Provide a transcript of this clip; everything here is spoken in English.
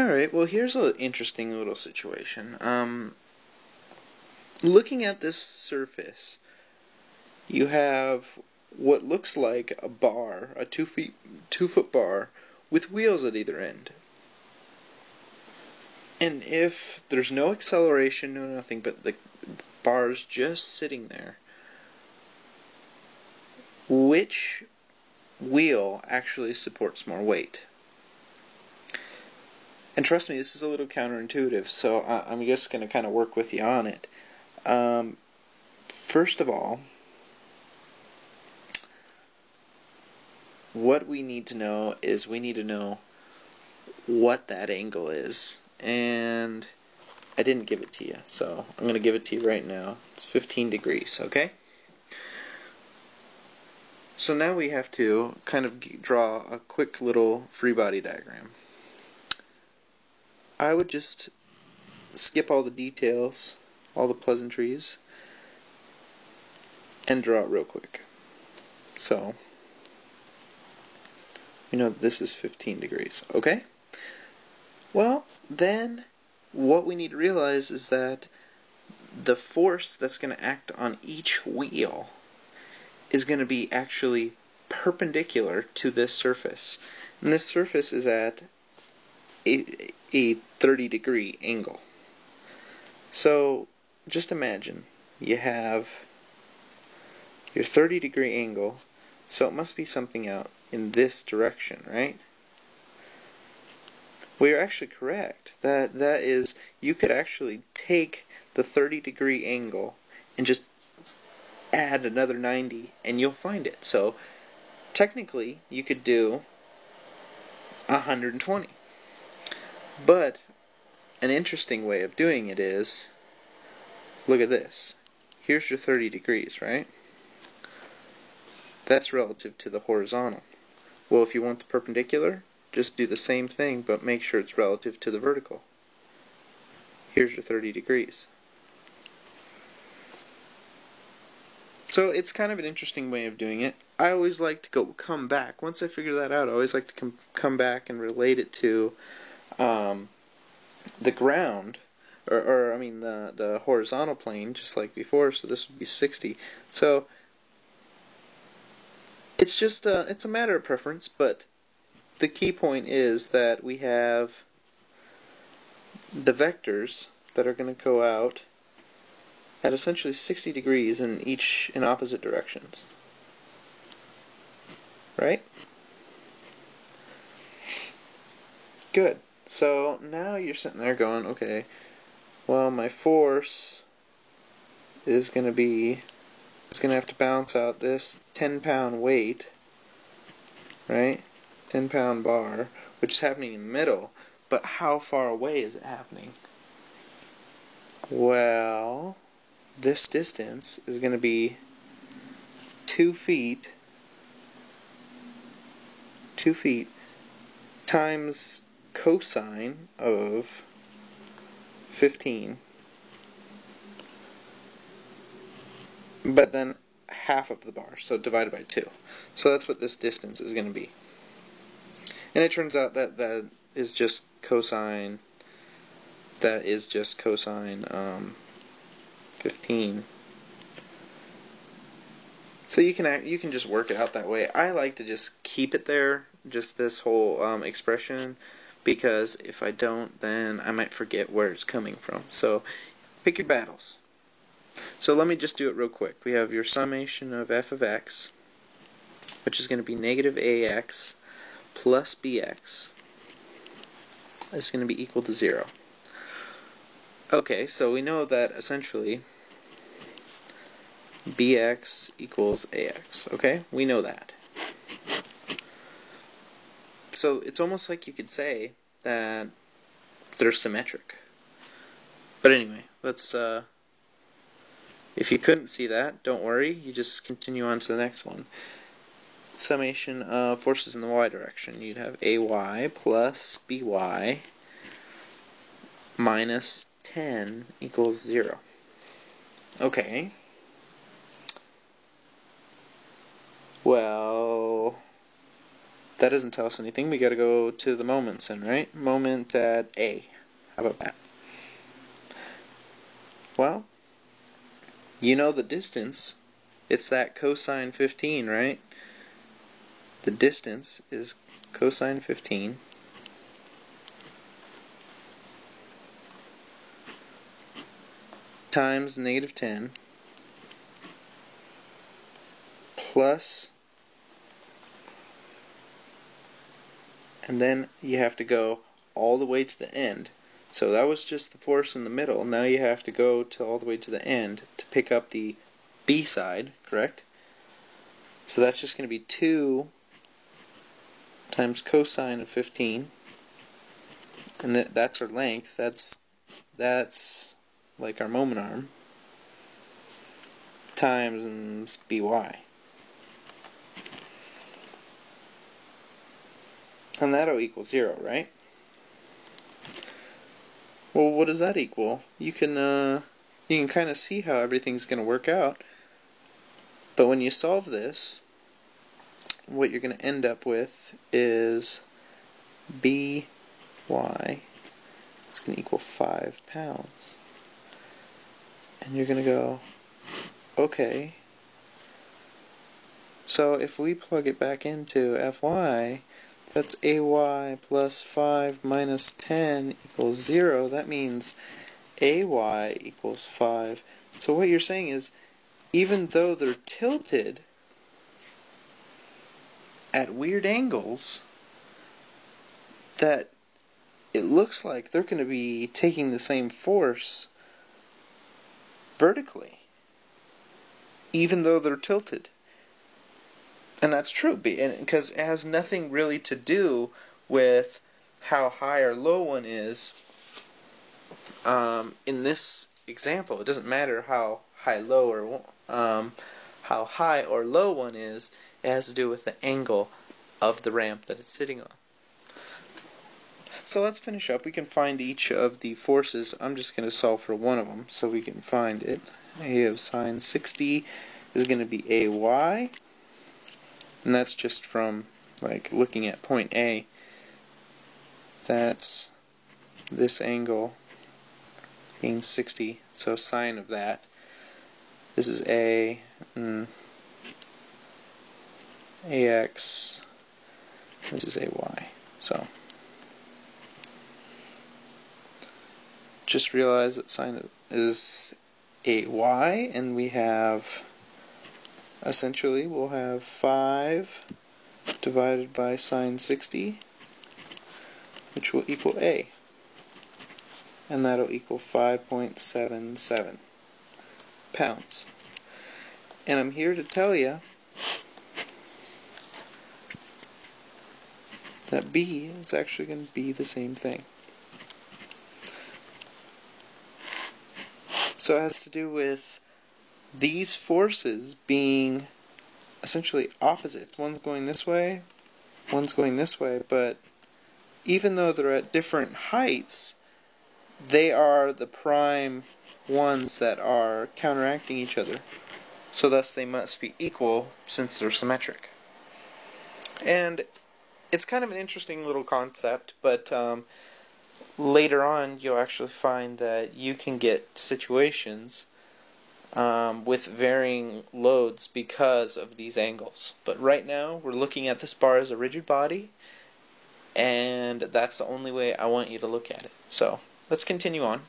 Alright, well here's an interesting little situation. Um, looking at this surface, you have what looks like a bar, a two feet, two foot bar, with wheels at either end. And if there's no acceleration, no nothing, but the bar's just sitting there, which wheel actually supports more weight? And trust me, this is a little counterintuitive, so I'm just going to kind of work with you on it. Um, first of all, what we need to know is we need to know what that angle is. And I didn't give it to you, so I'm going to give it to you right now. It's 15 degrees, okay? So now we have to kind of draw a quick little free body diagram. I would just skip all the details, all the pleasantries, and draw it real quick. So, you know this is 15 degrees, okay? Well, then what we need to realize is that the force that's going to act on each wheel is going to be actually perpendicular to this surface. And this surface is at a, a 30 degree angle. So just imagine you have your 30 degree angle, so it must be something out in this direction, right? Well, you're actually correct. That that is, you could actually take the 30 degree angle and just add another 90, and you'll find it. So technically, you could do 120. But an interesting way of doing it is look at this. Here's your 30 degrees, right? That's relative to the horizontal. Well, if you want the perpendicular, just do the same thing, but make sure it's relative to the vertical. Here's your 30 degrees. So it's kind of an interesting way of doing it. I always like to go come back. Once I figure that out, I always like to come come back and relate it to um, the ground, or, or I mean the the horizontal plane, just like before. So this would be 60. So it's just a, it's a matter of preference, but the key point is that we have the vectors that are going to go out at essentially 60 degrees in each in opposite directions. Right? Good. So now you're sitting there going, okay, well, my force is going to be, it's going to have to balance out this 10 pound weight, right? 10 pound bar, which is happening in the middle, but how far away is it happening? Well, this distance is going to be 2 feet, 2 feet times cosine of 15 but then half of the bar so divided by 2 so that's what this distance is going to be. And it turns out that that is just cosine that is just cosine um, 15 so you can you can just work it out that way. I like to just keep it there just this whole um, expression because if I don't, then I might forget where it's coming from. So pick your battles. So let me just do it real quick. We have your summation of f of x, which is going to be negative ax plus bx. Is going to be equal to 0. Okay, so we know that essentially bx equals ax. Okay, we know that. So it's almost like you could say that they're symmetric. But anyway, let's, uh, if you couldn't see that, don't worry, you just continue on to the next one. Summation of forces in the y direction. You'd have AY plus BY minus 10 equals 0. Okay. Well, that doesn't tell us anything. We got to go to the moments then, right? Moment at A. How about that? Well, you know the distance. It's that cosine 15, right? The distance is cosine 15 times negative 10 plus and then you have to go all the way to the end. So that was just the force in the middle. Now you have to go to all the way to the end to pick up the B side, correct? So that's just going to be 2 times cosine of 15. And that, that's our length. That's that's like our moment arm times by. And that'll equal 0, right? Well, what does that equal? You can, uh, you can kind of see how everything's going to work out. But when you solve this, what you're going to end up with is by is going to equal 5 pounds. And you're going to go, okay. So if we plug it back into Fy, that's ay plus 5 minus 10 equals 0. That means ay equals 5. So what you're saying is, even though they're tilted at weird angles, that it looks like they're going to be taking the same force vertically, even though they're tilted. And that's true, because it has nothing really to do with how high or low one is. Um, in this example, it doesn't matter how high, low, or um, how high or low one is. It has to do with the angle of the ramp that it's sitting on. So let's finish up. We can find each of the forces. I'm just going to solve for one of them so we can find it. A of sine 60 is going to be AY and that's just from like looking at point A. That's this angle being 60 so sine of that. This is A and AX this is AY so. Just realize that sine is AY and we have essentially we'll have 5 divided by sine 60 which will equal A. And that'll equal 5.77 pounds. And I'm here to tell you that B is actually going to be the same thing. So it has to do with these forces being essentially opposite. One's going this way, one's going this way, but even though they're at different heights, they are the prime ones that are counteracting each other. So thus they must be equal since they're symmetric. And it's kind of an interesting little concept, but um, later on you'll actually find that you can get situations um, with varying loads because of these angles. But right now we're looking at this bar as a rigid body and that's the only way I want you to look at it. So let's continue on.